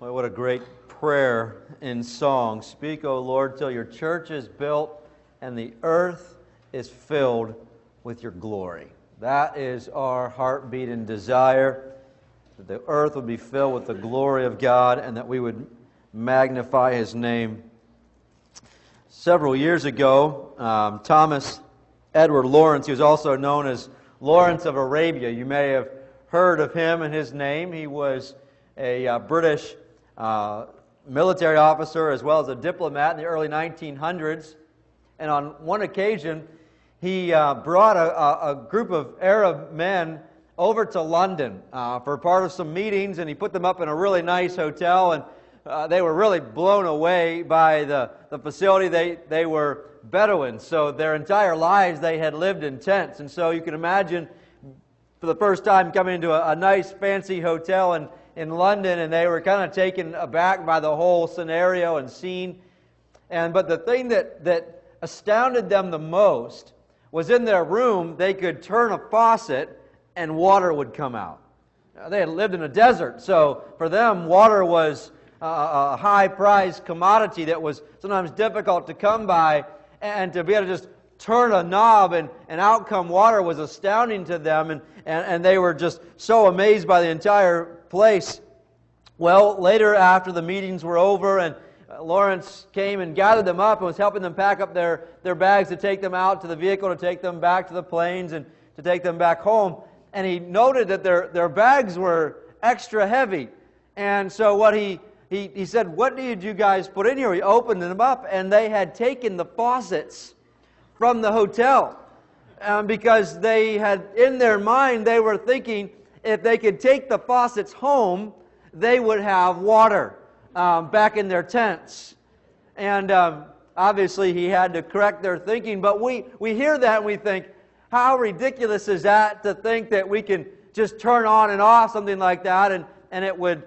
Boy, what a great prayer in song. Speak, O Lord, till your church is built and the earth is filled with your glory. That is our heartbeat and desire that the earth would be filled with the glory of God and that we would magnify his name. Several years ago, um, Thomas Edward Lawrence, he was also known as Lawrence of Arabia. You may have heard of him and his name. He was a uh, British uh, military officer as well as a diplomat in the early 1900s. And on one occasion, he uh, brought a, a, group of Arab men over to London uh, for part of some meetings, and he put them up in a really nice hotel. And uh, they were really blown away by the, the facility. They, they were Bedouins, so their entire lives they had lived in tents. And so you can imagine for the first time coming into a, a nice, fancy hotel in, in London, and they were kind of taken aback by the whole scenario and scene. And but the thing that, that astounded them the most was in their room they could turn a faucet and water would come out. They had lived in a desert, so for them water was a, high prized commodity that was sometimes difficult to come by, and to be able to just turn a knob and, and out come water was astounding to them, and, and, and they were just so amazed by the entire place. Well, later after the meetings were over and uh, Lawrence came and gathered them up and was helping them pack up their, their bags to take them out to the vehicle, to take them back to the planes, and to take them back home. And he noted that their, their bags were extra heavy. And so what he, he, he said, What did you guys put in here? He opened them up, and they had taken the faucets from the hotel. Um, because they had, in their mind, they were thinking if they could take the faucets home, they would have water um, back in their tents. And um, obviously, he had to correct their thinking. But we, we hear that and we think, how ridiculous is that to think that we can just turn on and off something like that and, and it would,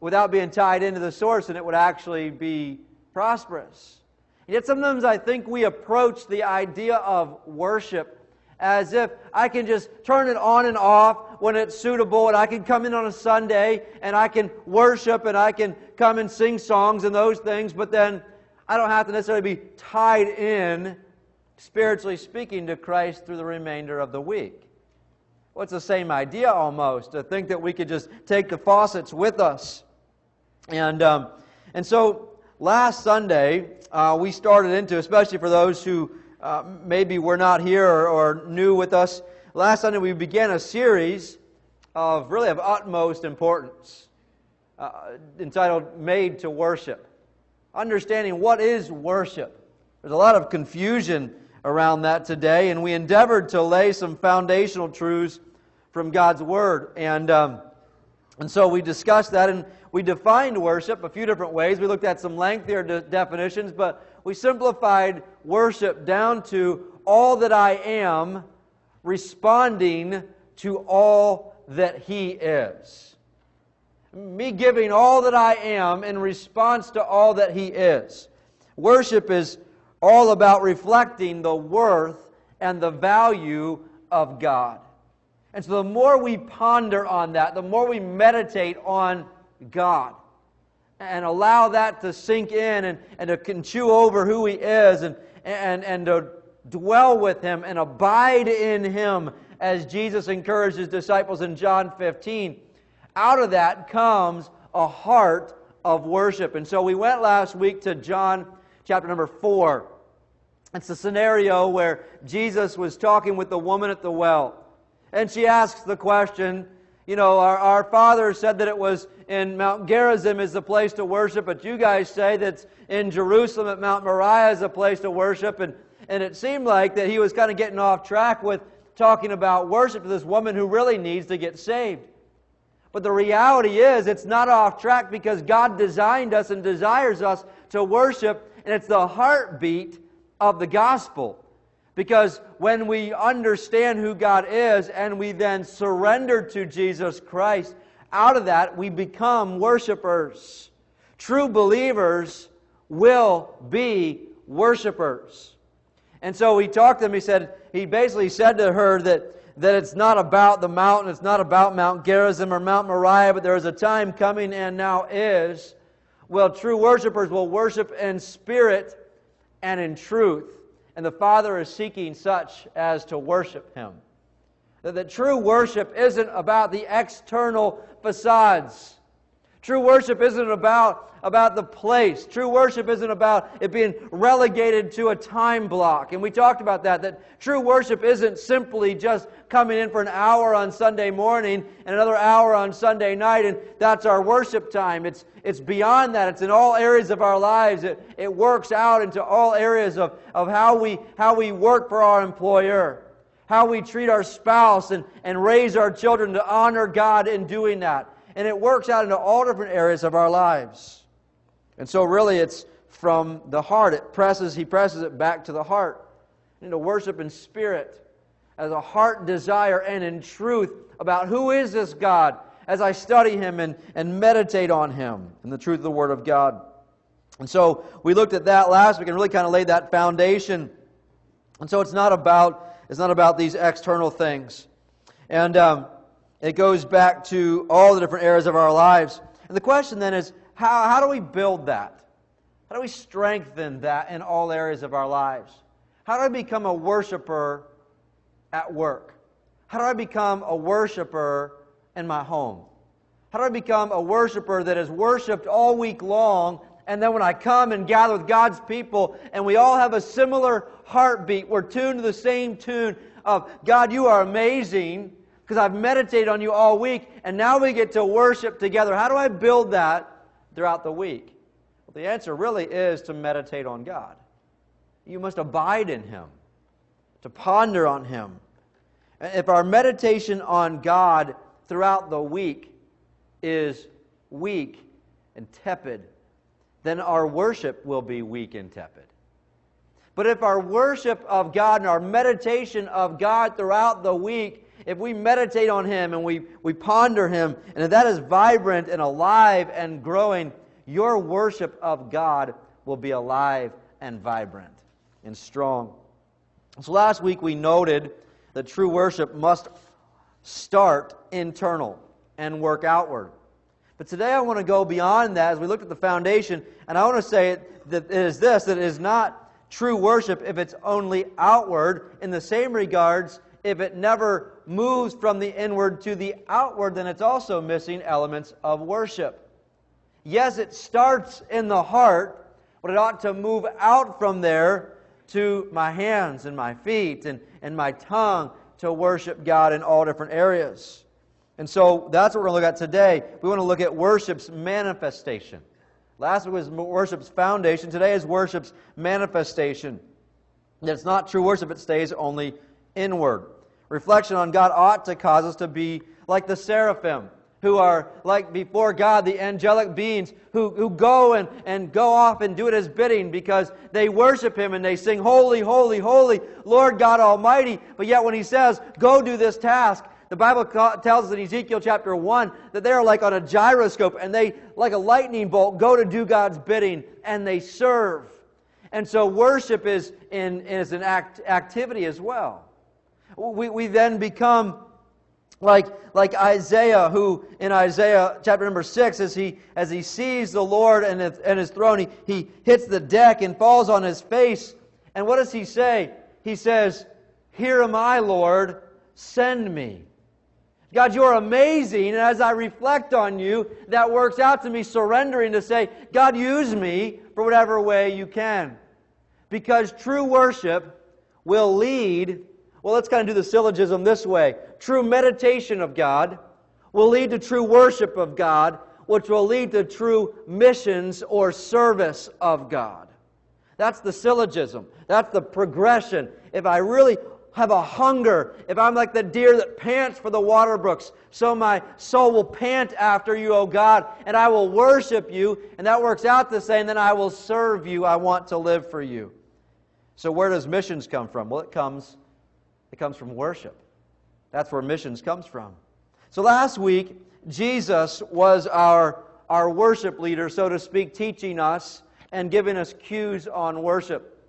without being tied into the source, and it would actually be prosperous. And yet sometimes I think we approach the idea of worship as if I can just turn it on and off when it's suitable, and I can come in on a Sunday and I can worship and I can come and sing songs and those things, but then I don't have to necessarily be tied in, spiritually speaking, to Christ through the remainder of the week. Well, it's the same idea almost to think that we could just take the faucets with us. And, um, and so last Sunday, uh, we started into, especially for those who uh, maybe were not here or, or new with us. Last Sunday we began a series of really of utmost importance uh, entitled Made to Worship. Understanding what is worship. There's a lot of confusion around that today, and we endeavored to lay some foundational truths from God's Word. And, um, and so we discussed that, and we defined worship a few different ways. We looked at some lengthier de- definitions, but we simplified worship down to all that I am responding to all that He is. Me giving all that I am in response to all that He is. Worship is all about reflecting the worth and the value of God. And so the more we ponder on that, the more we meditate on God, and allow that to sink in and, and to chew over who He is and, and, and to dwell with Him and abide in Him as Jesus encouraged His disciples in John 15. Out of that comes a heart of worship. And so we went last week to John chapter number 4. It's a scenario where Jesus was talking with the woman at the well. And she asks the question, you know, our, our father said that it was in Mount Gerizim is the place to worship, but you guys say that in Jerusalem at Mount Moriah is a place to worship. And, and it seemed like that he was kind of getting off track with talking about worship to this woman who really needs to get saved. But the reality is, it's not off track because God designed us and desires us to worship, and it's the heartbeat of the gospel. Because when we understand who God is and we then surrender to Jesus Christ, out of that we become worshipers. True believers will be worshipers. And so he talked to him, he said, he basically said to her that, that it's not about the mountain, it's not about Mount Gerizim or Mount Moriah, but there is a time coming and now is. Well, true worshipers will worship in spirit and in truth. And the Father is seeking such as to worship Him. That, that true worship isn't about the external facades. True worship isn't about, about the place. True worship isn't about it being relegated to a time block. And we talked about that, that true worship isn't simply just coming in for an hour on Sunday morning and another hour on Sunday night, and that's our worship time. It's, it's beyond that. It's in all areas of our lives. It, it works out into all areas of, of how, we, how we work for our employer, how we treat our spouse, and, and raise our children to honor God in doing that and it works out into all different areas of our lives. And so, really, it's from the heart. It presses, he presses it back to the heart. Into worship in spirit, as a heart desire and in truth about who is this God as I study him and, and meditate on him and the truth of the Word of God. And so we looked at that last week and really kind of laid that foundation. And so it's not about it's not about these external things. And um, it goes back to all the different areas of our lives. And the question then is how, how do we build that? How do we strengthen that in all areas of our lives? How do I become a worshiper at work? How do I become a worshiper in my home? How do I become a worshiper that is worshiped all week long? And then when I come and gather with God's people and we all have a similar heartbeat, we're tuned to the same tune of God, you are amazing because I've meditated on you all week, and now we get to worship together. How do I build that throughout the week? Well, the answer really is to meditate on God. You must abide in Him, to ponder on Him. If our meditation on God throughout the week is weak and tepid, then our worship will be weak and tepid. But if our worship of God and our meditation of God throughout the week if we meditate on Him and we, we ponder Him, and if that is vibrant and alive and growing, your worship of God will be alive and vibrant and strong. So last week we noted that true worship must start internal and work outward. But today I want to go beyond that as we look at the foundation, and I want to say that it is this that it is not true worship if it's only outward. In the same regards, if it never moves from the inward to the outward, then it's also missing elements of worship. Yes, it starts in the heart, but it ought to move out from there to my hands and my feet and, and my tongue to worship God in all different areas. And so that's what we're going to look at today. We want to look at worship's manifestation. Last week was worship's foundation. Today is worship's manifestation. It's not true worship, it stays only inward. Reflection on God ought to cause us to be like the seraphim, who are like before God, the angelic beings who, who go and, and go off and do it as bidding because they worship Him and they sing, Holy, holy, holy, Lord God Almighty. But yet when He says, Go do this task, the Bible tells us in Ezekiel chapter 1 that they are like on a gyroscope and they, like a lightning bolt, go to do God's bidding and they serve. And so worship is, in, is an act, activity as well. We, we then become like, like Isaiah, who in Isaiah chapter number 6, as he, as he sees the Lord and his, and his throne, he, he hits the deck and falls on his face. And what does he say? He says, Here am I, Lord, send me. God, you are amazing. And as I reflect on you, that works out to me surrendering to say, God, use me for whatever way you can. Because true worship will lead well, let's kind of do the syllogism this way true meditation of God will lead to true worship of God, which will lead to true missions or service of God. That's the syllogism. That's the progression. If I really have a hunger, if I'm like the deer that pants for the water brooks, so my soul will pant after you, O God, and I will worship you. And that works out the same, then I will serve you. I want to live for you. So, where does missions come from? Well, it comes it comes from worship. That's where missions comes from. So last week, Jesus was our, our worship leader, so to speak, teaching us and giving us cues on worship.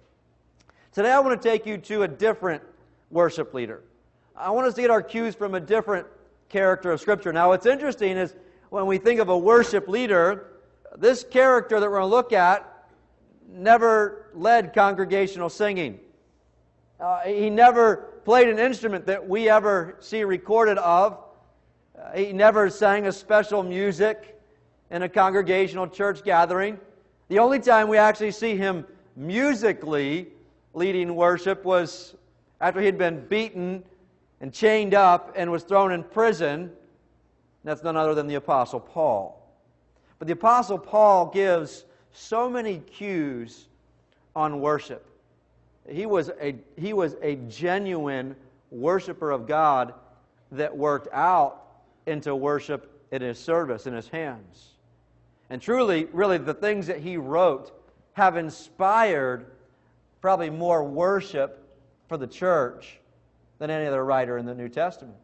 Today, I want to take you to a different worship leader, I want us to get our cues from a different character of Scripture. Now, what's interesting is when we think of a worship leader, this character that we're going to look at never led congregational singing. Uh, he never played an instrument that we ever see recorded of. Uh, he never sang a special music in a congregational church gathering. The only time we actually see him musically leading worship was after he'd been beaten and chained up and was thrown in prison. That's none other than the Apostle Paul. But the Apostle Paul gives so many cues on worship. He was a, he was a genuine worshiper of God that worked out into worship in his service, in his hands. And truly, really, the things that he wrote have inspired probably more worship for the church than any other writer in the New Testament.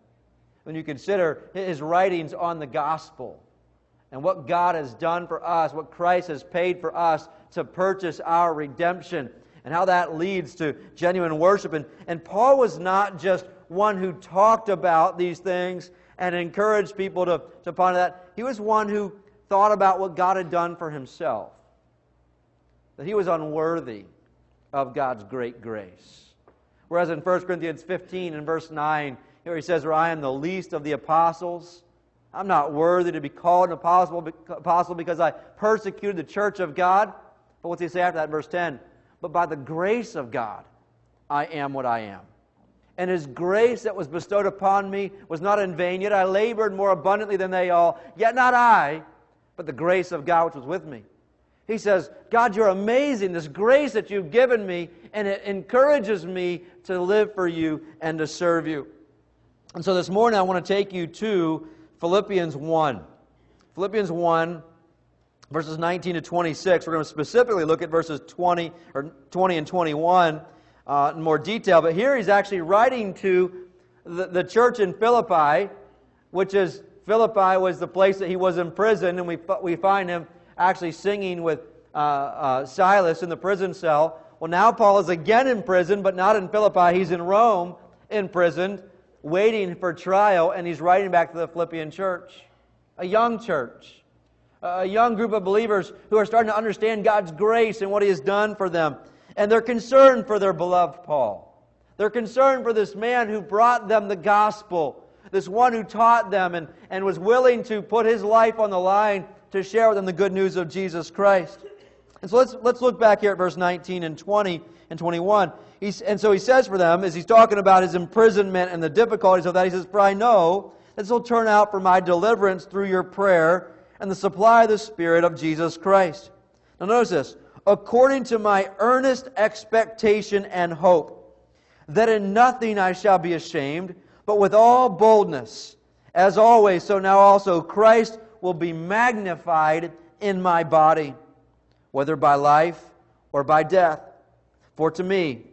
When you consider his writings on the gospel and what God has done for us, what Christ has paid for us to purchase our redemption, and how that leads to genuine worship. And, and Paul was not just one who talked about these things and encouraged people to, to ponder that. He was one who thought about what God had done for himself, that he was unworthy of God's great grace. Whereas in 1 Corinthians 15 and verse 9, here he says, Where I am the least of the apostles, I'm not worthy to be called an apostle, apostle because I persecuted the church of God. But what's he say after that verse 10? But by the grace of God, I am what I am. And his grace that was bestowed upon me was not in vain, yet I labored more abundantly than they all. Yet not I, but the grace of God which was with me. He says, God, you're amazing, this grace that you've given me, and it encourages me to live for you and to serve you. And so this morning I want to take you to Philippians 1. Philippians 1, verses 19 to 26. We're going to specifically look at verses 20 or 20 and 21 uh, in more detail. But here he's actually writing to the, the church in Philippi, which is Philippi was the place that he was in prison, and we, we find him actually singing with uh, uh, Silas in the prison cell. Well, now Paul is again in prison, but not in Philippi. He's in Rome, imprisoned, waiting for trial, and he's writing back to the Philippian church, a young church, a young group of believers who are starting to understand God's grace and what He has done for them. And they're concerned for their beloved Paul. They're concerned for this man who brought them the gospel, this one who taught them and, and was willing to put his life on the line to share with them the good news of Jesus Christ. And so let's, let's look back here at verse 19 and 20 and 21. He's, and so he says for them, as he's talking about his imprisonment and the difficulties of that, he says, For I know this will turn out for my deliverance through your prayer and the supply of the Spirit of Jesus Christ. Now, notice this according to my earnest expectation and hope, that in nothing I shall be ashamed, but with all boldness, as always, so now also Christ will be magnified in my body, whether by life or by death. For to me,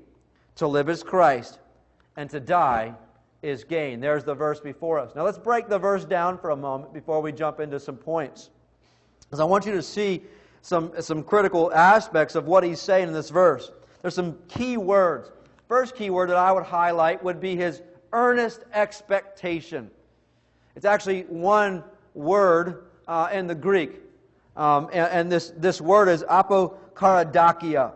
to live is Christ, and to die is gain. There's the verse before us. Now let's break the verse down for a moment before we jump into some points. Because I want you to see some, some critical aspects of what he's saying in this verse. There's some key words. First key word that I would highlight would be his earnest expectation. It's actually one word uh, in the Greek. Um, and, and, this, this word is apokaradokia.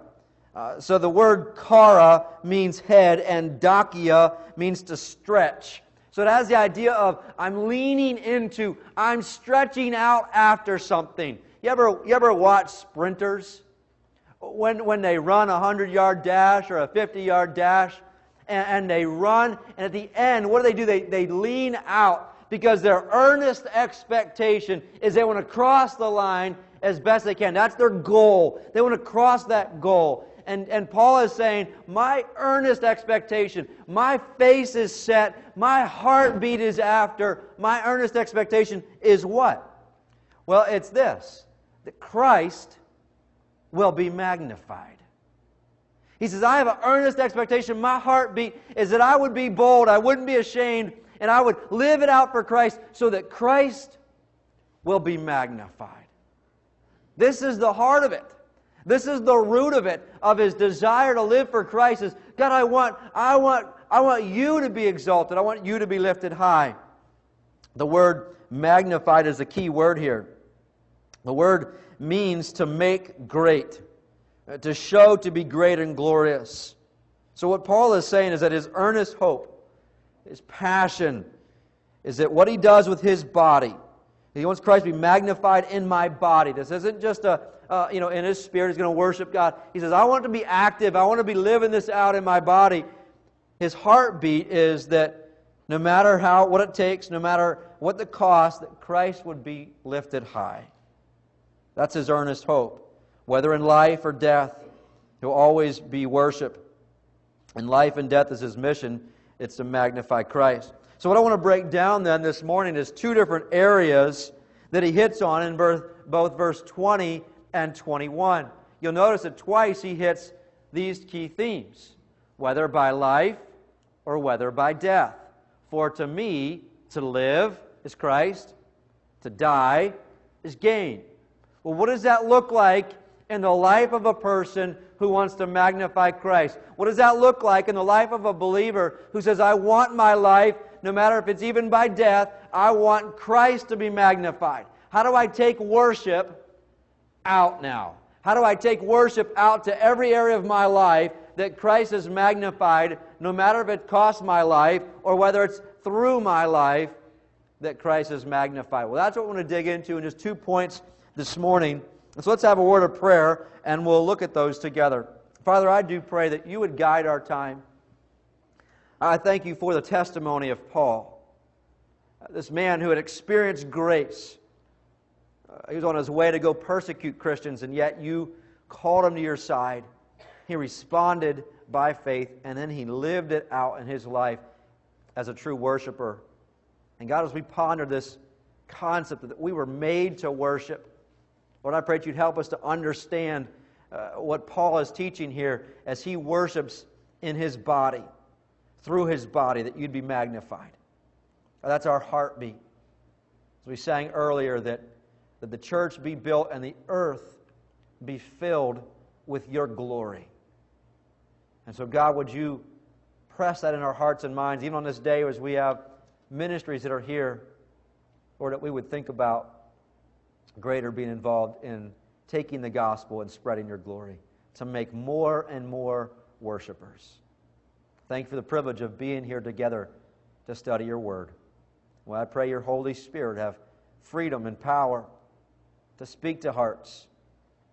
Uh, so the word kara means head, and dakia means to stretch. So it has the idea of I'm leaning into, I'm stretching out after something. You ever, you ever watch sprinters? When, when they run a 100 yard dash or a 50 yard dash, and, and they run, and at the end, what do they do? They, they lean out because their earnest expectation is they want to cross the line as best they can. That's their goal. They want to cross that goal. And, and Paul is saying, My earnest expectation, my face is set, my heartbeat is after, my earnest expectation is what? Well, it's this that Christ will be magnified. He says, I have an earnest expectation. My heartbeat is that I would be bold, I wouldn't be ashamed, and I would live it out for Christ so that Christ will be magnified. This is the heart of it. This is the root of it, of his desire to live for Christ. Is God, I want, I want, I want you to be exalted. I want you to be lifted high. The word magnified is a key word here. The word means to make great, uh, to show to be great and glorious. So, what Paul is saying is that his earnest hope, his passion, is that what he does with his body, he wants Christ to be magnified in my body. This isn't just a, uh, you know, in his spirit, he's going to worship God. He says, I want to be active. I want to be living this out in my body. His heartbeat is that no matter how, what it takes, no matter what the cost, that Christ would be lifted high. That's his earnest hope. Whether in life or death, he'll always be worship. And life and death is his mission. It's to magnify Christ. So, what I want to break down then this morning is two different areas that he hits on in both verse 20 and 21. You'll notice that twice he hits these key themes whether by life or whether by death. For to me, to live is Christ, to die is gain. Well, what does that look like in the life of a person who wants to magnify Christ? What does that look like in the life of a believer who says, I want my life no matter if it's even by death, I want Christ to be magnified. How do I take worship out now? How do I take worship out to every area of my life that Christ is magnified, no matter if it costs my life or whether it's through my life that Christ is magnified? Well, that's what we're going to dig into in just two points this morning. So let's have a word of prayer and we'll look at those together. Father, I do pray that you would guide our time. I thank you for the testimony of Paul, this man who had experienced grace. Uh, he was on his way to go persecute Christians, and yet you called him to your side. He responded by faith, and then he lived it out in his life as a true worshiper. And God, as we ponder this concept that we were made to worship, Lord, I pray that you'd help us to understand uh, what Paul is teaching here as he worships in his body through his body that you'd be magnified. That's our heartbeat. As we sang earlier, that, that the church be built and the earth be filled with your glory. And so, God, would you press that in our hearts and minds, even on this day as we have ministries that are here, or that we would think about greater being involved in taking the gospel and spreading your glory to make more and more worshipers. Thank you for the privilege of being here together to study your word. Well, I pray your Holy Spirit have freedom and power to speak to hearts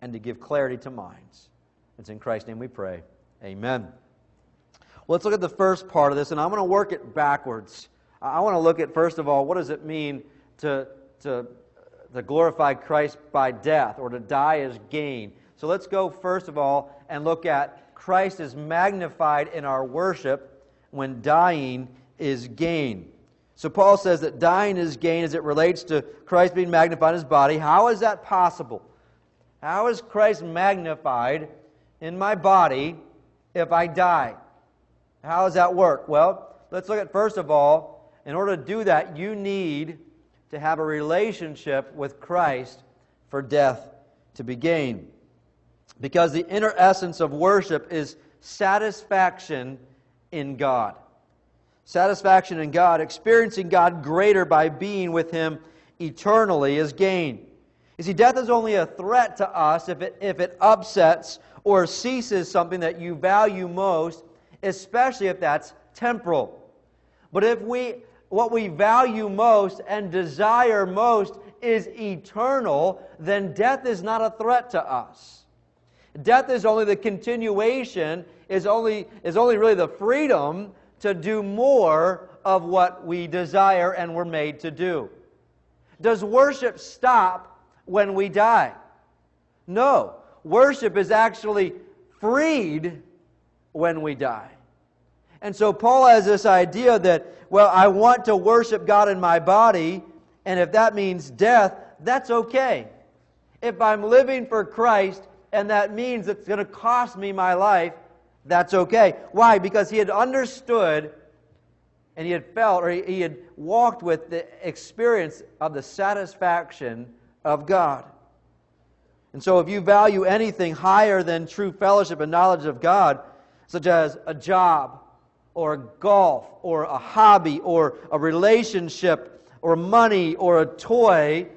and to give clarity to minds. It's in Christ's name we pray. Amen. Well, let's look at the first part of this, and I'm going to work it backwards. I want to look at, first of all, what does it mean to, to, uh, to glorify Christ by death or to die as gain? So let's go, first of all, and look at Christ is magnified in our worship when dying is gain. So Paul says that dying is gain as it relates to Christ being magnified in his body. How is that possible? How is Christ magnified in my body if I die? How does that work? Well, let's look at first of all, in order to do that, you need to have a relationship with Christ for death to be gained. Because the inner essence of worship is satisfaction in God. Satisfaction in God, experiencing God greater by being with Him eternally is gain. You see, death is only a threat to us if it, if it upsets or ceases something that you value most, especially if that's temporal. But if we, what we value most and desire most is eternal, then death is not a threat to us. Death is only the continuation, is only, is only really the freedom to do more of what we desire and were made to do. Does worship stop when we die? No. Worship is actually freed when we die. And so Paul has this idea that, well, I want to worship God in my body, and if that means death, that's okay. If I'm living for Christ, and that means it's going to cost me my life, that's okay. Why? Because he had understood and he had felt or he, had walked with the experience of the satisfaction of God. And so, if you value anything higher than true fellowship and knowledge of God, such as a job or golf or a hobby or a relationship or money or a toy,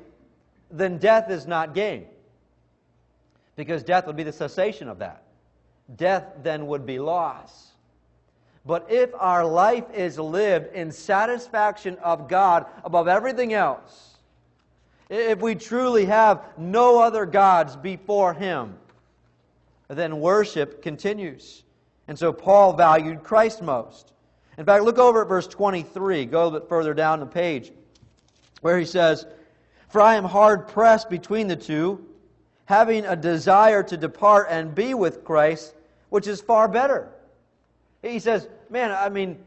then death is not gain. Because death would be the cessation of that. Death then would be loss. But if our life is lived in satisfaction of God above everything else, if we truly have no other gods before Him, then worship continues. And so Paul valued Christ most. In fact, look over at verse 23. Go a little bit further down the page, where he says, For I am hard pressed between the two, having a desire to depart and be with Christ, which is far better. He says, Man, I mean,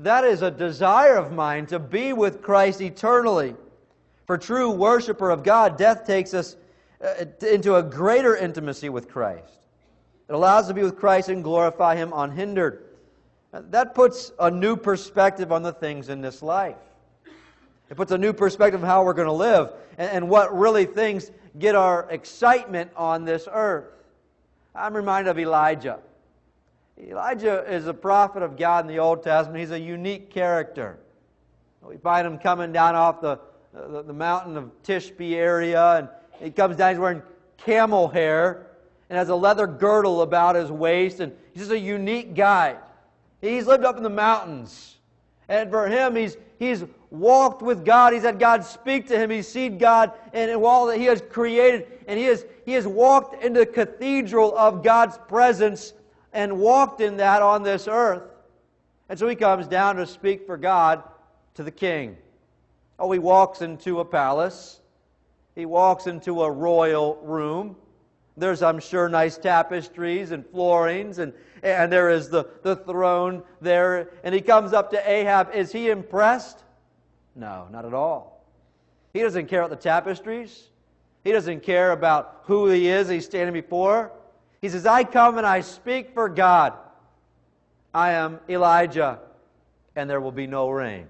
that is a desire of mine to be with Christ eternally. For true worshiper of God, death takes us uh, into a greater intimacy with Christ. It allows us to be with Christ and glorify Him unhindered. That puts a new perspective on the things in this life. It puts a new perspective of how we're going to live and, and what really things get our excitement on this earth. I'm reminded of Elijah. Elijah is a prophet of God in the Old Testament. He's a unique character. We find him coming down off the, the, the mountain of Tishbe area, and he comes down, he's wearing camel hair and has a leather girdle about his waist, and he's just a unique guy. He's lived up in the mountains. And for him, he's, he's walked with God. He's had God speak to him. He's seen God and all that he has created. And he has, he has walked into the cathedral of God's presence and walked in that on this earth. And so he comes down to speak for God to the king. Oh, he walks into a palace. He walks into a royal room. There's, I'm sure, nice tapestries and floorings, and, and there is the, the throne there. And he comes up to Ahab. Is he impressed? No, not at all. He doesn't care about the tapestries. He doesn't care about who he is he's standing before. He says, I come and I speak for God. I am Elijah, and there will be no rain.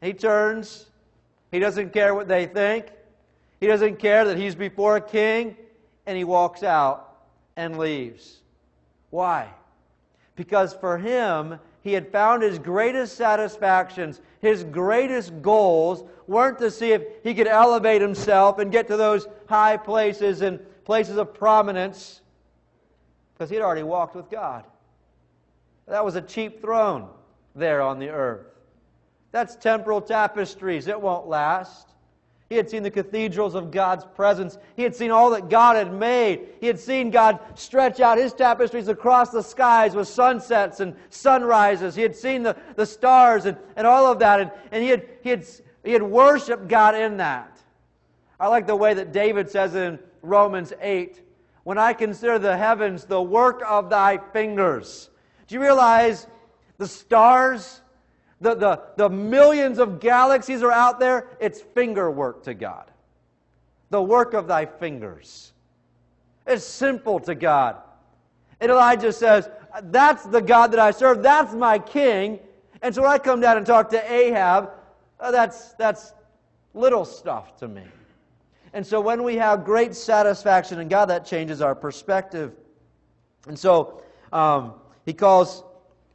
He turns. He doesn't care what they think. He doesn't care that he's before a king and he walks out and leaves. Why? Because for him, he had found his greatest satisfactions, his greatest goals weren't to see if he could elevate himself and get to those high places and places of prominence, because he had already walked with God. That was a cheap throne there on the earth. That's temporal tapestries, it won't last. He had seen the cathedrals of God's presence. He had seen all that God had made. He had seen God stretch out his tapestries across the skies with sunsets and sunrises. He had seen the, the stars and, and all of that. And, and he, had, he, had, he had worshiped God in that. I like the way that David says in Romans 8 when I consider the heavens the work of thy fingers. Do you realize the stars? The, the, the millions of galaxies are out there, it's finger work to God. The work of thy fingers. It's simple to God. And Elijah says, That's the God that I serve. That's my king. And so when I come down and talk to Ahab, uh, that's, that's little stuff to me. And so when we have great satisfaction in God, that changes our perspective. And so um, he calls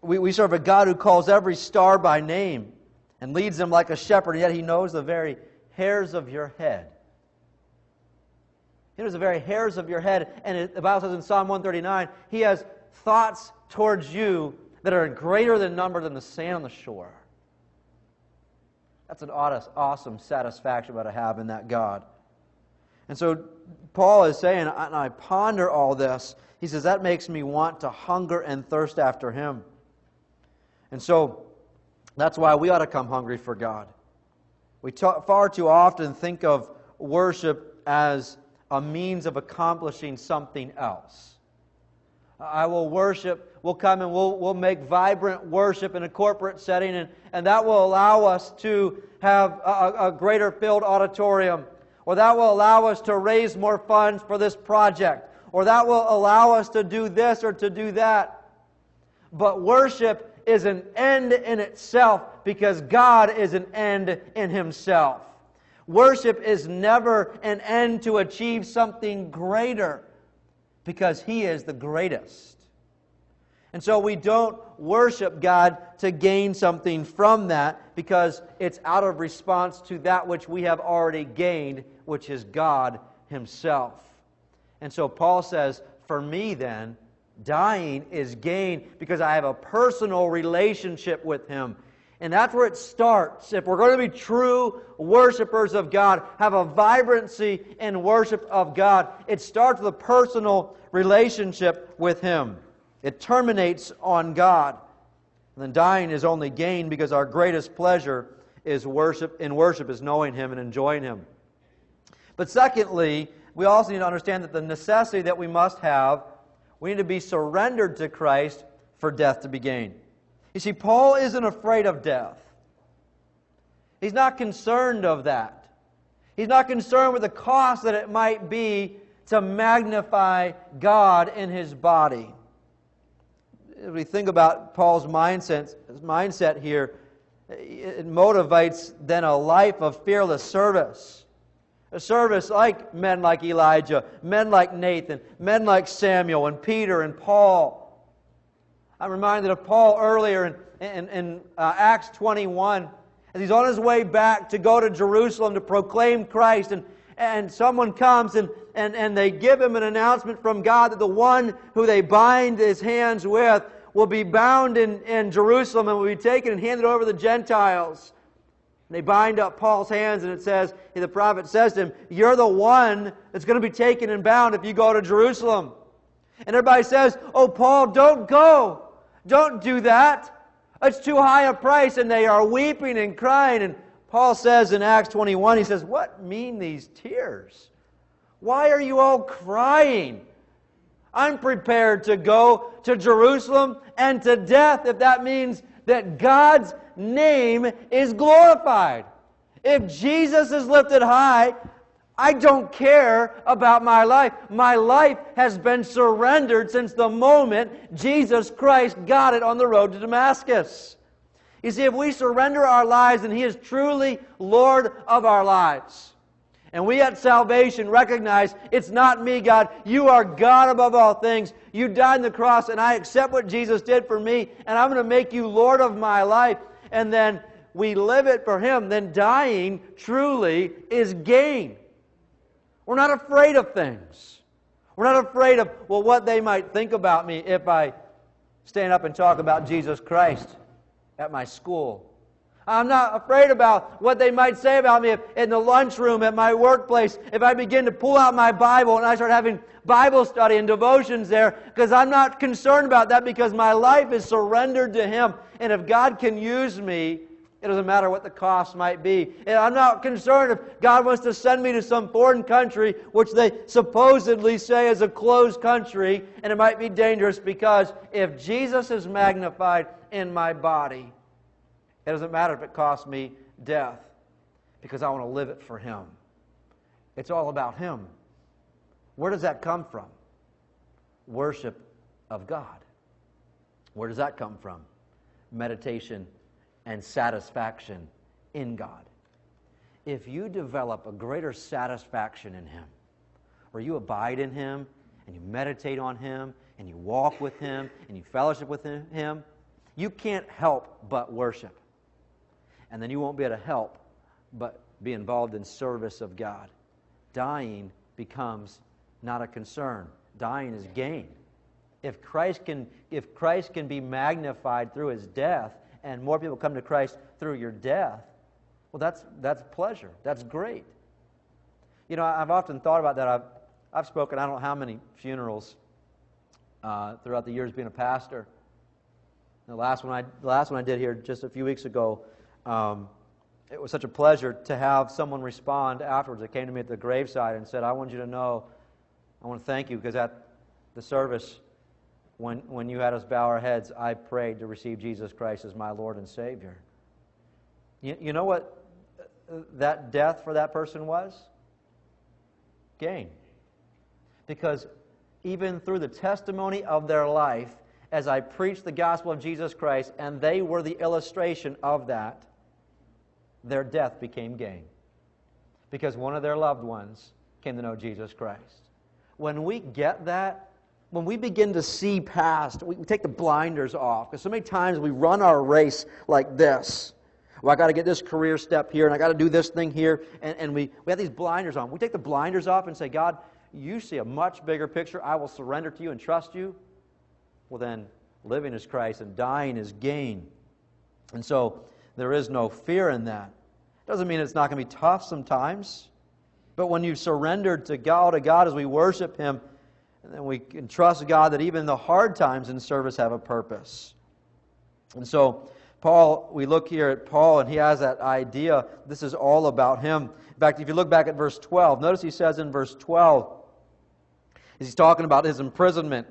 we, we serve a God who calls every star by name and leads them like a shepherd, yet he knows the very hairs of your head. He knows the very hairs of your head. And it, the Bible says in Psalm 139, He has thoughts towards you that are greater than number than the sand on the shore. That's an awesome satisfaction to have in that God. And so Paul is saying, and I ponder all this, he says, that makes me want to hunger and thirst after Him. And so that's why we ought to come hungry for God. We far too often think of worship as a means of accomplishing something else. I will worship, we'll come and we'll, we'll make vibrant worship in a corporate setting, and, and that will allow us to have a, a greater filled auditorium, or that will allow us to raise more funds for this project, or that will allow us to do this or to do that. But worship is an end in itself because God is an end in Himself. Worship is never an end to achieve something greater because He is the greatest. And so we don't worship God to gain something from that because it's out of response to that which we have already gained, which is God Himself. And so Paul says, For me then, dying is gain because I have a personal relationship with Him. And that's where it starts. If we're going to be true worshipers of God, have a vibrancy in worship of God, it starts with a personal relationship with Him. It terminates on God. And then dying is only gain because our greatest pleasure is worship in worship is knowing him and enjoying him. But secondly, we also need to understand that the necessity that we must have, we need to be surrendered to Christ for death to be gained. You see, Paul isn't afraid of death. He's not concerned of that. He's not concerned with the cost that it might be to magnify God in his body as we think about Paul's mindset, mindset here, it motivates then a life of fearless service. A service like men like Elijah, men like Nathan, men like Samuel and Peter and Paul. I'm reminded of Paul earlier in, in, in uh, Acts 21 as he's on his way back to go to Jerusalem to proclaim Christ. And, and someone comes and, and, and they give him an announcement from God that the one who they bind his hands with will be bound in, in Jerusalem and will be taken and handed over to the Gentiles. And they bind up Paul's hands, and it says, the prophet says to him, You're the one that's going to be taken and bound if you go to Jerusalem. And everybody says, Oh, Paul, don't go. Don't do that. It's too high a price. And they are weeping and crying. And Paul says in Acts 21, he says, What mean these tears? Why are you all crying? I'm prepared to go to Jerusalem and to death if that means that God's name is glorified. If Jesus is lifted high, I don't care about my life. My life has been surrendered since the moment Jesus Christ got it on the road to Damascus. You see, if we surrender our lives and He is truly Lord of our lives, and we at salvation recognize it's not me, God. You are God above all things. You died on the cross, and I accept what Jesus did for me, and I'm going to make you Lord of my life. And then we live it for Him. Then dying truly is gain. We're not afraid of things. We're not afraid of, well, what they might think about me if I stand up and talk about Jesus Christ at my school I'm not afraid about what they might say about me if, in the lunchroom at my workplace if I begin to pull out my Bible and I start having Bible study and devotions there because I'm not concerned about that because my life is surrendered to Him. And if God can use me, it doesn't matter what the cost might be. And I'm not concerned if God wants to send me to some foreign country, which they supposedly say is a closed country, and it might be dangerous because if Jesus is magnified in my body, it doesn't matter if it costs me death because I want to live it for Him. It's all about Him. Where does that come from? Worship of God. Where does that come from? Meditation and satisfaction in God. If you develop a greater satisfaction in Him, or you abide in Him, and you meditate on Him, and you walk with Him, and you fellowship with Him, you can't help but worship and then you won't be able to help but be involved in service of God. Dying becomes not a concern. Dying is gain. If Christ can, if Christ can be magnified through his death and more people come to Christ through your death, well, that's, that's pleasure. That's great. You know, I've often thought about that. I've, I've spoken, I don't know how many funerals uh, throughout the years being a pastor. The last, one I, the last one I did here just a few weeks ago um, it was such a pleasure to have someone respond afterwards that came to me at the graveside and said, I want you to know, I want to thank you because at the service, when, when you had us bow our heads, I prayed to receive Jesus Christ as my Lord and Savior. You, you know what that death for that person was? Gain. Because even through the testimony of their life, as I preached the gospel of Jesus Christ, and they were the illustration of that, their death became gain because one of their loved ones came to know Jesus Christ. When we get that, when we begin to see past, we take the blinders off. Because so many times we run our race like this. Well, I got to get this career step here, and I got to do this thing here. And, and we, we have these blinders on. We take the blinders off and say, God, you see a much bigger picture. I will surrender to you and trust you. Well, then, living is Christ and dying is gain. And so, there is no fear in that. Doesn't mean it's not going to be tough sometimes. But when you've surrendered to God, to God as we worship Him, and then we can trust God that even the hard times in service have a purpose. And so, Paul, we look here at Paul, and he has that idea. This is all about him. In fact, if you look back at verse 12, notice he says in verse 12, he's talking about his imprisonment.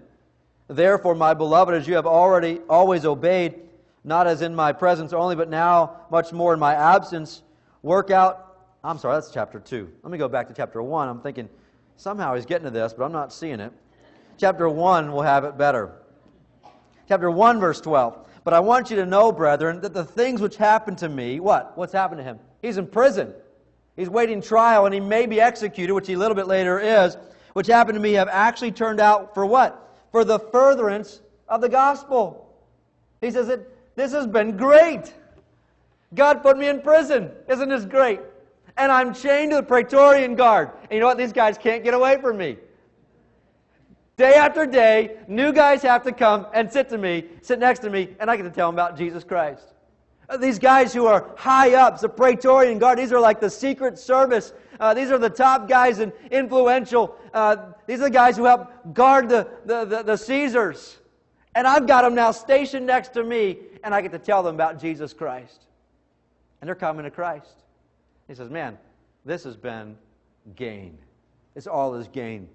Therefore, my beloved, as you have already always obeyed, not as in my presence only, but now much more in my absence, work out. I'm sorry, that's chapter 2. Let me go back to chapter 1. I'm thinking somehow he's getting to this, but I'm not seeing it. Chapter 1 will have it better. Chapter 1, verse 12. But I want you to know, brethren, that the things which happened to me, what? What's happened to him? He's in prison. He's waiting trial and he may be executed, which he a little bit later is, which happened to me have actually turned out for what? For the furtherance of the gospel. He says that this has been great. God put me in prison. Isn't this great? And I'm chained to the Praetorian Guard. And you know what? These guys can't get away from me. Day after day, new guys have to come and sit to me, sit next to me, and I get to tell them about Jesus Christ. Uh, these guys who are high ups, the Praetorian Guard, these are like the Secret Service. Uh, these are the top guys and influential. Uh, these are the guys who help guard the, the, the, the Caesars. And I've got them now stationed next to me, and I get to tell them about Jesus Christ. And they're coming to Christ. He says, Man, this has been gain. It's all is gain.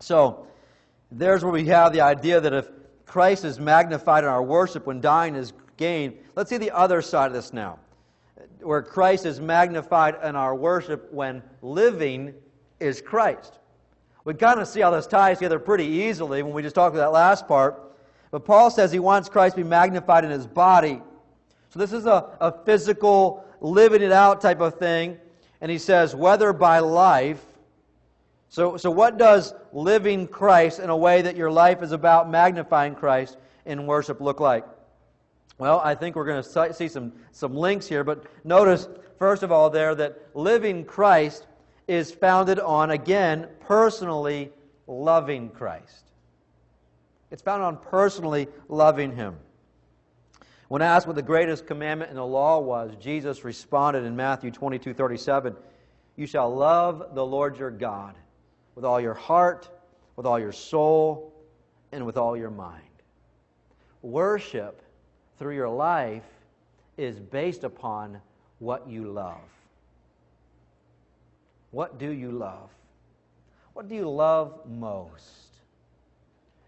So, there's where we have the idea that if Christ is magnified in our worship when dying is gain, let's see the other side of this now. Where Christ is magnified in our worship when living is Christ. We kind of see how this ties together pretty easily when we just talked about that last part. But Paul says he wants Christ to be magnified in his body. So this is a, a physical, living it out type of thing. And he says, whether by life so, so what does living Christ in a way that your life is about magnifying Christ in worship look like? Well, I think we're going to see some, some links here, but notice, first of all, there that living Christ is founded on, again, personally loving Christ. It's founded on personally loving Him. When asked what the greatest commandment in the law was, Jesus responded in Matthew 22 37, You shall love the Lord your God with all your heart, with all your soul, and with all your mind. Worship through your life is based upon what you love. What do you love? What do you love most?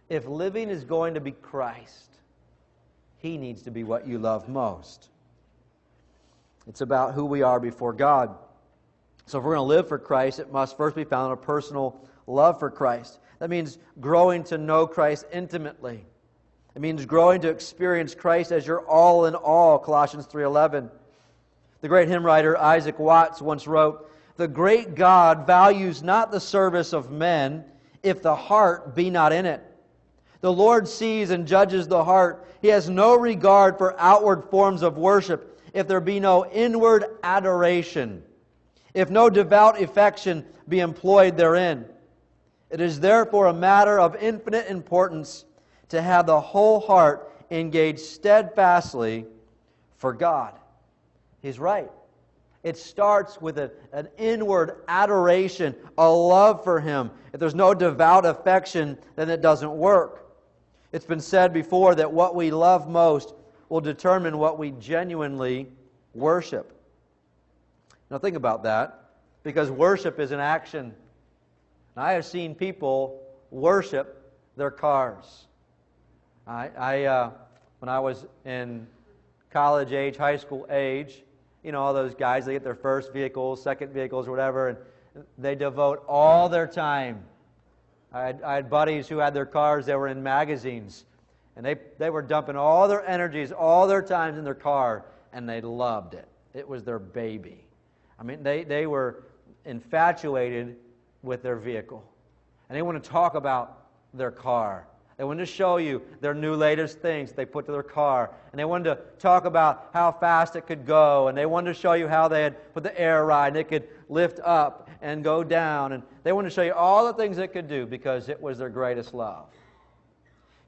If living is going to be Christ, He needs to be what you love most. It's about who we are before God. So if we're going to live for Christ, it must first be found in a personal love for Christ. That means growing to know Christ intimately. It means growing to experience Christ as your all in all, Colossians 3:11. The great hymn writer Isaac Watts once wrote, "The great God values not the service of men if the heart be not in it. The Lord sees and judges the heart. He has no regard for outward forms of worship if there be no inward adoration." if no devout affection be employed therein. It is therefore a matter of infinite importance to have the whole heart engaged steadfastly for God. He's right. It starts with a, an inward adoration, a love for Him. If there's no devout affection, then it doesn't work. It's been said before that what we love most will determine what we genuinely worship. Now, think about that, because worship is an action. I have seen people worship their cars. I, I uh, when I was in college age, high school age, you know, all those guys, they get their first vehicles, second vehicles, whatever, and they devote all their time. I had, I had buddies who had their cars that were in magazines, and they, they were dumping all their energies, all their times in their car, and they loved it. It was their baby. I mean, they, they were infatuated with their vehicle. And they want to talk about their car. They wanted to show you their new latest things they put to their car. And they wanted to talk about how fast it could go. And they wanted to show you how they had put the air ride and it could lift up and go down. And they wanted to show you all the things it could do because it was their greatest love.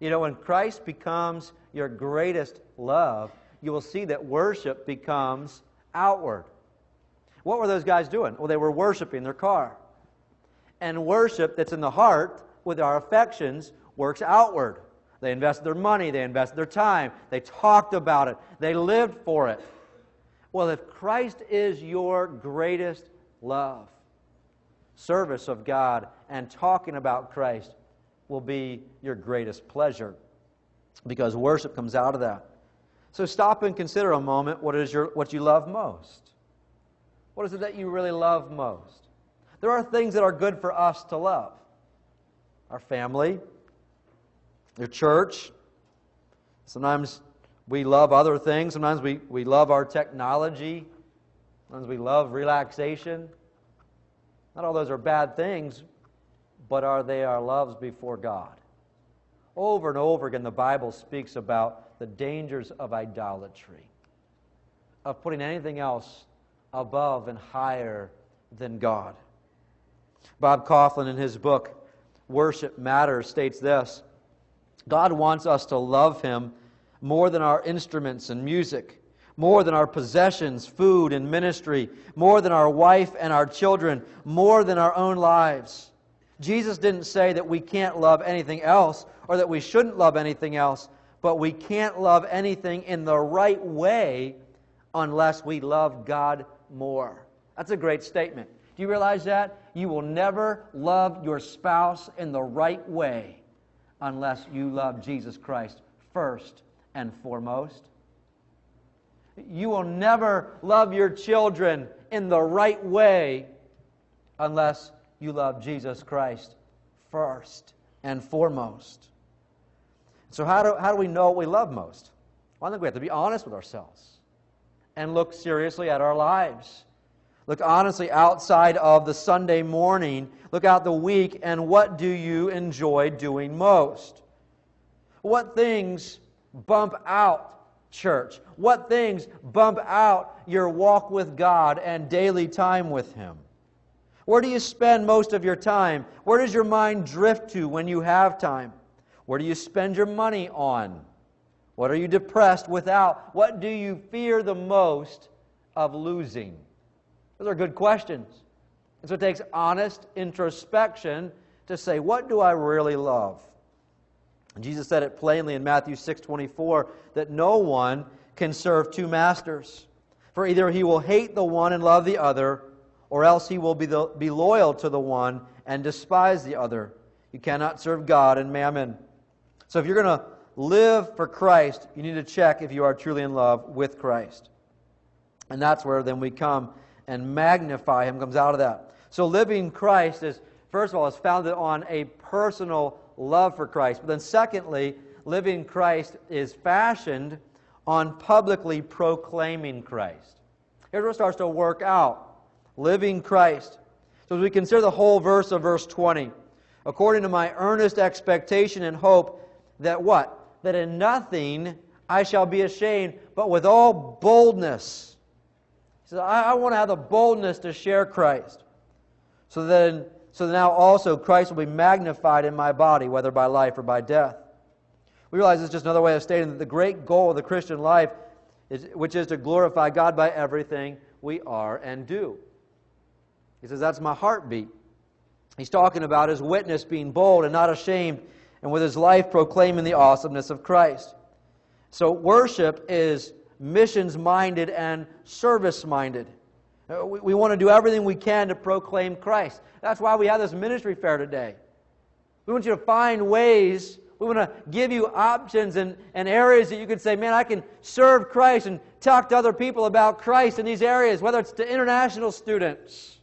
You know, when Christ becomes your greatest love, you will see that worship becomes outward. What were those guys doing? Well, they were worshiping their car. And worship that's in the heart with our affections works outward. They invested their money, they invested their time, they talked about it, they lived for it. Well, if Christ is your greatest love, service of God and talking about Christ will be your greatest pleasure because worship comes out of that. So stop and consider a moment what is your what you love most. What is it that you really love most? There are things that are good for us to love. Our family, your church. Sometimes we love other things. Sometimes we, we love our technology. Sometimes we love relaxation. Not all those are bad things, but are they our loves before God? Over and over again, the Bible speaks about the dangers of idolatry, of putting anything else above and higher than God. Bob Kauflin, in his book, Worship Matters, states this God wants us to love Him more than our instruments and music, more than our possessions, food, and ministry, more than our wife and our children, more than our own lives. Jesus didn't say that we can't love anything else or that we shouldn't love anything else, but we can't love anything in the right way unless we love God more. That's a great statement. Do you realize that? You will never love your spouse in the right way unless you love Jesus Christ first and foremost. You will never love your children in the right way unless you love Jesus Christ first and foremost. So, how do, how do we know what we love most? Well, I think we have to be honest with ourselves and look seriously at our lives. Look honestly outside of the Sunday morning. Look out the week, and what do you enjoy doing most? What things bump out church? What things bump out your walk with God and daily time with Him? Where do you spend most of your time? Where does your mind drift to when you have time? Where do you spend your money on? What are you depressed without? What do you fear the most of losing? Those are good questions. And so it takes honest introspection to say, what do I really love? And Jesus said it plainly in Matthew 6:24 that no one can serve two masters. For either he will hate the one and love the other, or else he will be, the, be loyal to the one and despise the other. You cannot serve God and mammon. So if you're going to live for Christ, you need to check if you are truly in love with Christ. And that's where then we come and magnify him comes out of that. So living Christ is, first of all, is founded on a personal love for Christ. But then secondly, living Christ is fashioned on publicly proclaiming Christ. Here's where it starts to work out. Living Christ. So as we consider the whole verse of verse 20, according to my earnest expectation and hope that what? That in nothing I shall be ashamed, but with all boldness he says, I, I want to have the boldness to share Christ. So then, so now also Christ will be magnified in my body, whether by life or by death. We realize it's just another way of stating that the great goal of the Christian life, is, which is to glorify God by everything we are and do. He says, That's my heartbeat. He's talking about his witness being bold and not ashamed, and with his life proclaiming the awesomeness of Christ. So, worship is missions minded and service minded. Uh, we, we want to do everything we can to proclaim Christ. That's why we have this ministry fair today. We want you to find ways, we want to give you options and, and areas that you can say, man, I can serve Christ and talk to other people about Christ in these areas, whether it's to international students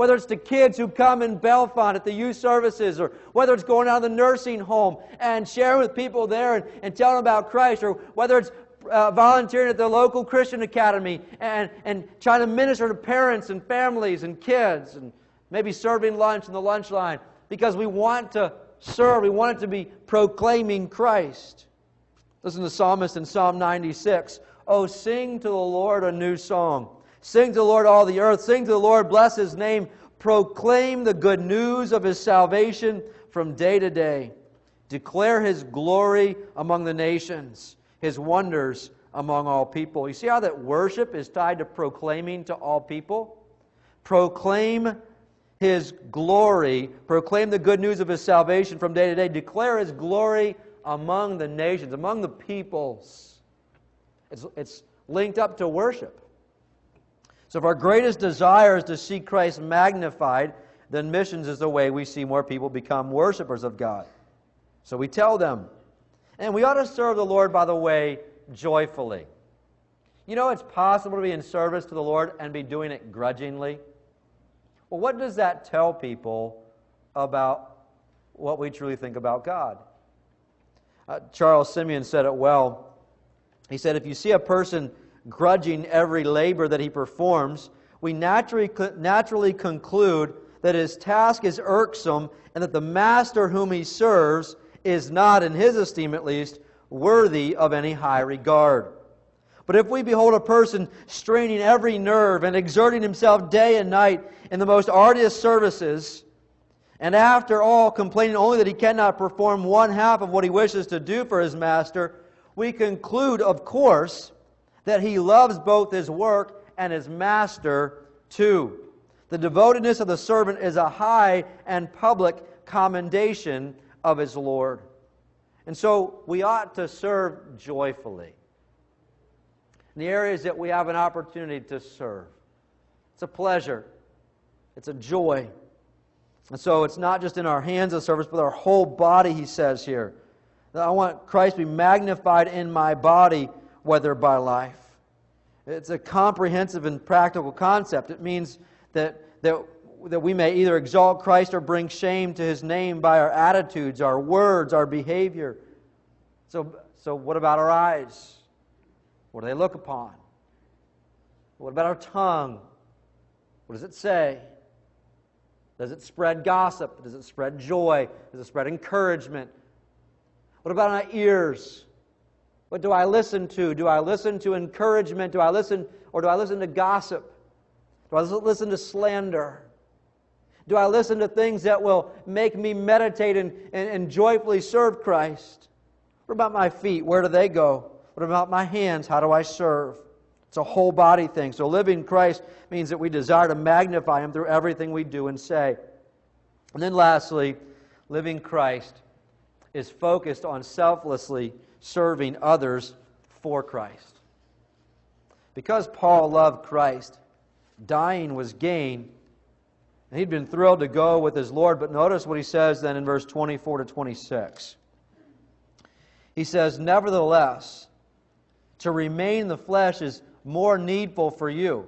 whether it's to kids who come in Bellefonte at the youth services, or whether it's going out of the nursing home and sharing with people there and, and telling them about Christ, or whether it's uh, volunteering at the local Christian academy and, and trying to minister to parents and families and kids and maybe serving lunch in the lunch line because we want to serve. We want it to be proclaiming Christ. Listen to the psalmist in Psalm 96. Oh, sing to the Lord a new song. Sing to the Lord all the earth. Sing to the Lord, bless his name. Proclaim the good news of his salvation from day to day. Declare his glory among the nations, his wonders among all people. You see how that worship is tied to proclaiming to all people? Proclaim his glory, proclaim the good news of his salvation from day to day, declare his glory among the nations, among the peoples. It's, it's linked up to worship. So, if our greatest desire is to see Christ magnified, then missions is the way we see more people become worshipers of God. So, we tell them. And we ought to serve the Lord, by the way, joyfully. You know, it's possible to be in service to the Lord and be doing it grudgingly. Well, what does that tell people about what we truly think about God? Uh, Charles Simeon said it well. He said, If you see a person grudging every labor that he performs, we naturally, naturally conclude that his task is irksome and that the master whom he serves is not, in his esteem at least, worthy of any high regard. But if we behold a person straining every nerve and exerting himself day and night in the most arduous services, and after all complaining only that he cannot perform one half of what he wishes to do for his master, we conclude, of course, that he loves both his work and his master too. The devotedness of the servant is a high and public commendation of his Lord. And so we ought to serve joyfully in the areas that we have an opportunity to serve. It's a pleasure, it's a joy. And so it's not just in our hands of service, but our whole body, he says here. I want Christ to be magnified in my body whether by life. It's a comprehensive and practical concept. It means that, that, that we may either exalt Christ or bring shame to his name by our attitudes, our words, our behavior. So, so what about our eyes? What do they look upon? What about our tongue? What does it say? Does it spread gossip? Does it spread joy? Does it spread encouragement? What about our ears? What do I listen to? Do I listen to encouragement? Do I listen, or do I listen to gossip? Do I listen to slander? Do I listen to things that will make me meditate and, and, and joyfully serve Christ? What about my feet? Where do they go? What about my hands? How do I serve? It's a whole body thing. So living Christ means that we desire to magnify Him through everything we do and say. And then lastly, living Christ is focused on selflessly serving others for Christ. Because Paul loved Christ, dying was gain. And he'd been thrilled to go with his Lord, but notice what he says then in verse 24 to 26. He says, Nevertheless, to remain in the flesh is more needful for you.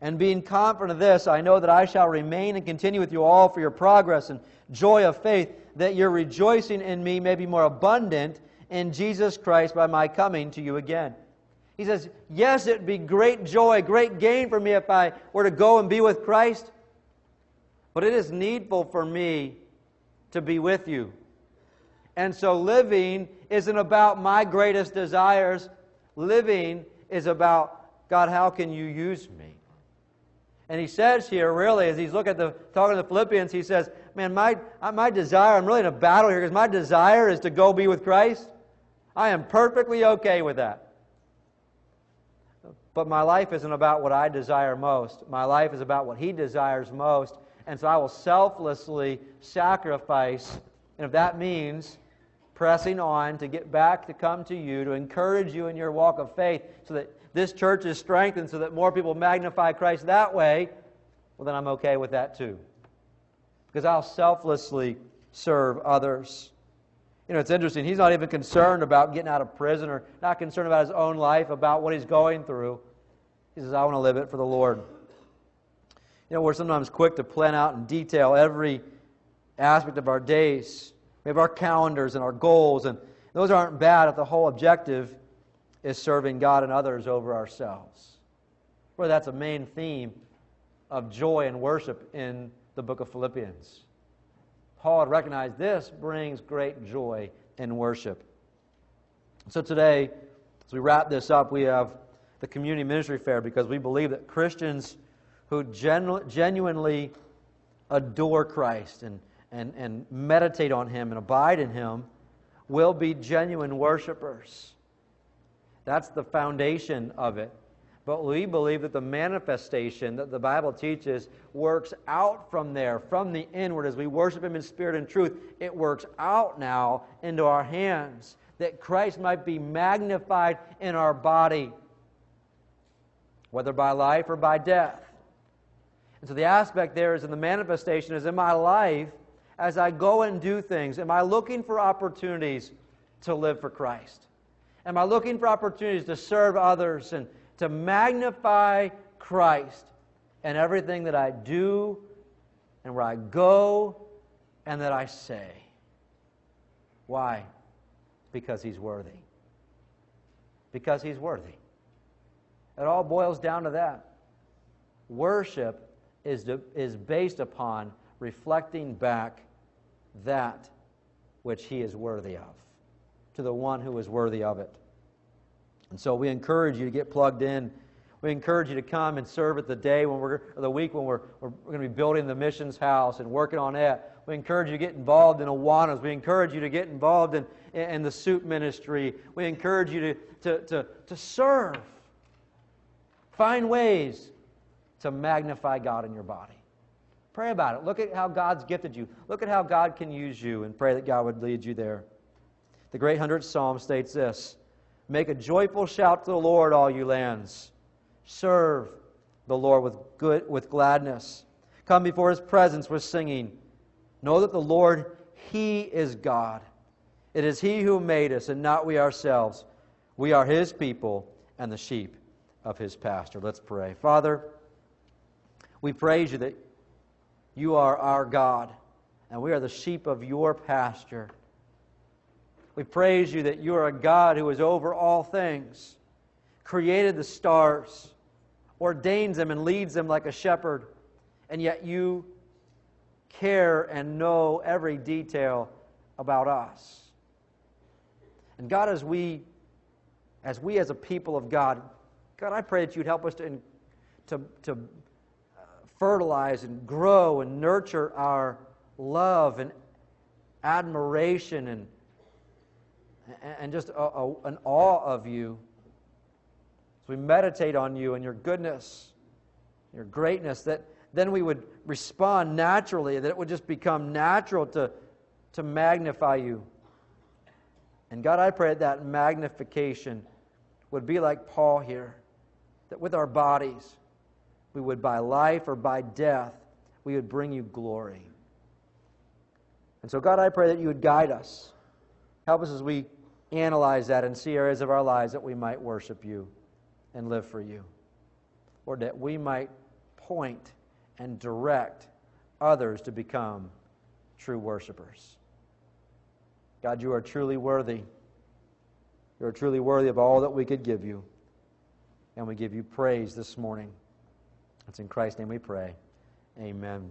And being confident of this, I know that I shall remain and continue with you all for your progress and joy of faith, that your rejoicing in me may be more abundant in Jesus Christ by my coming to you again. He says, Yes, it'd be great joy, great gain for me if I were to go and be with Christ, but it is needful for me to be with you. And so living isn't about my greatest desires, living is about, God, how can you use me? And he says here, really, as he's looking at the talking to the Philippians, he says, Man, my, uh, my desire, I'm really in a battle here because my desire is to go be with Christ. I am perfectly okay with that. But my life isn't about what I desire most. My life is about what He desires most. And so I will selflessly sacrifice. And if that means pressing on to get back to come to you, to encourage you in your walk of faith, so that this church is strengthened, so that more people magnify Christ that way, well, then I'm okay with that too. Because I'll selflessly serve others. You know, it's interesting. He's not even concerned about getting out of prison or not concerned about his own life, about what he's going through. He says, I want to live it for the Lord. You know, we're sometimes quick to plan out in detail every aspect of our days. We have our calendars and our goals, and those aren't bad if the whole objective is serving God and others over ourselves. Well, that's a main theme of joy and worship in the book of Philippians. Paul had recognized this brings great joy in worship. So today, as we wrap this up, we have the community ministry fair because we believe that Christians who genu- genuinely adore Christ and, and, and meditate on Him and abide in Him will be genuine worshipers. That's the foundation of it. But we believe that the manifestation that the Bible teaches works out from there, from the inward. As we worship Him in spirit and truth, it works out now into our hands, that Christ might be magnified in our body, whether by life or by death. And so the aspect there is in the manifestation is in my life, as I go and do things, am I looking for opportunities to live for Christ? Am I looking for opportunities to serve others and to magnify Christ in everything that I do and where I go and that I say. Why? Because He's worthy. Because He's worthy. It all boils down to that. Worship is, to, is based upon reflecting back that which He is worthy of to the one who is worthy of it. And so we encourage you to get plugged in. We encourage you to come and serve at the day when we're, the week when we're, we're, going to be building the missions house and working on it. We encourage you to get involved in Awanas. We encourage you to get involved in, in the soup ministry. We encourage you to, to, to, to serve. Find ways to magnify God in your body. Pray about it. Look at how God's gifted you. Look at how God can use you and pray that God would lead you there. The great 100th Psalm states this Make a joyful shout to the Lord, all you lands. Serve the Lord with, good, with gladness. Come before his presence with singing. Know that the Lord, he is God. It is he who made us, and not we ourselves. We are his people and the sheep of his pasture. Let's pray. Father, we praise you that you are our God, and we are the sheep of your pasture. We praise you that you are a God who is over all things, created the stars, ordains them and leads them like a shepherd, and yet you care and know every detail about us. And God, as we, as we as a people of God, God, I pray that you'd help us to, to, to fertilize and grow and nurture our love and admiration and and just a, a, an awe of you. As we meditate on you and your goodness, your greatness, that then we would respond naturally, that it would just become natural to, to magnify you. And God, I pray that, that magnification would be like Paul here, that with our bodies, we would by life or by death, we would bring you glory. And so, God, I pray that you would guide us. Help us as we analyze that and see areas of our lives that we might worship you and live for you. Or that we might point and direct others to become true worshipers. God, you are truly worthy. You are truly worthy of all that we could give you. And we give you praise this morning. It's in Christ's name we pray. Amen.